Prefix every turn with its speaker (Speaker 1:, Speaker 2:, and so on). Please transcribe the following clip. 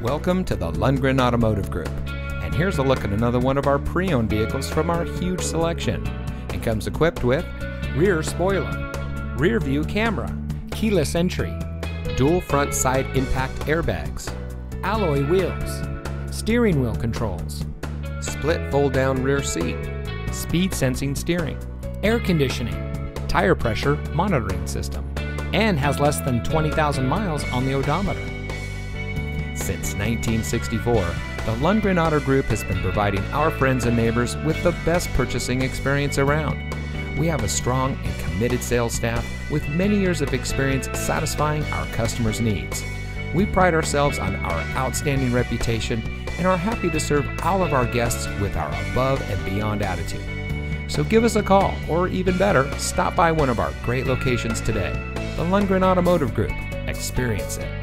Speaker 1: Welcome to the Lundgren Automotive Group. And here's a look at another one of our pre owned vehicles from our huge selection. It comes equipped with rear spoiler, rear view camera, keyless entry, dual front side impact airbags, alloy wheels, steering wheel controls, split fold down rear seat, speed sensing steering, air conditioning, tire pressure monitoring system, and has less than 20,000 miles on the odometer. Since 1964, the Lundgren Auto Group has been providing our friends and neighbors with the best purchasing experience around. We have a strong and committed sales staff with many years of experience satisfying our customers' needs. We pride ourselves on our outstanding reputation and are happy to serve all of our guests with our above and beyond attitude. So give us a call, or even better, stop by one of our great locations today. The Lundgren Automotive Group. Experience it.